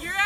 You're